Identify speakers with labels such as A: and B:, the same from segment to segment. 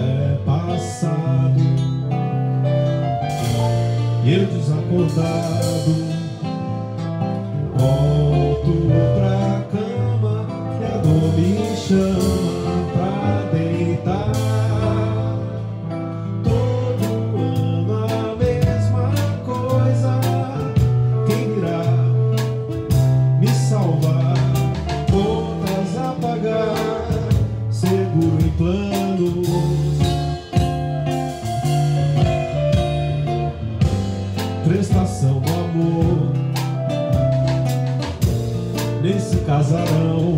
A: é passado. E eu desacordado Volto pra cama e a dor me chama. Prestação do amor nesse casarão.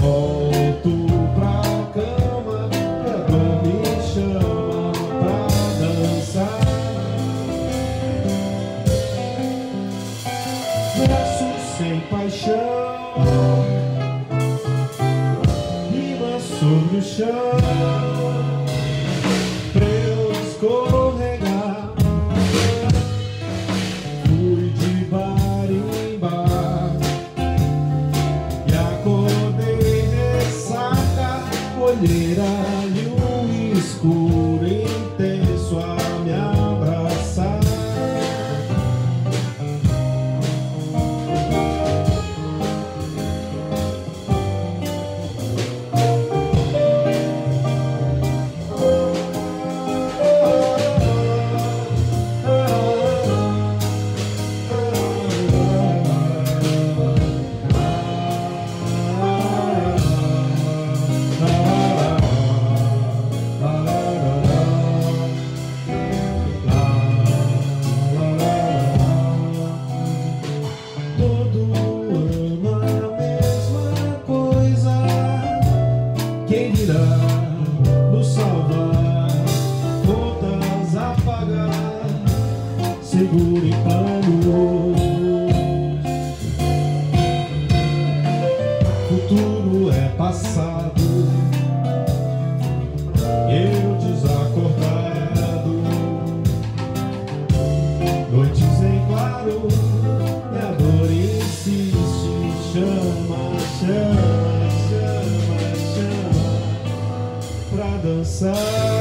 A: Volto pra cama a dor me chama pra dançar. Verso sem paixão, rima sobre o chão. Olheira e o escuro gave you love. Dançar.